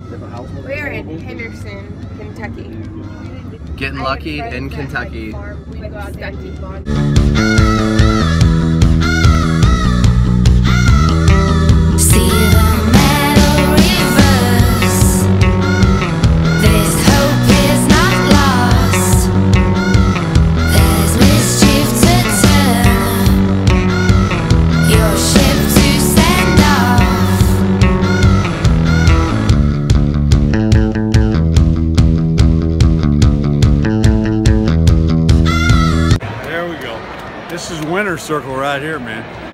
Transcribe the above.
We're in Henderson, Kentucky. Getting lucky in Kentucky. Like, This is winter circle right here, man.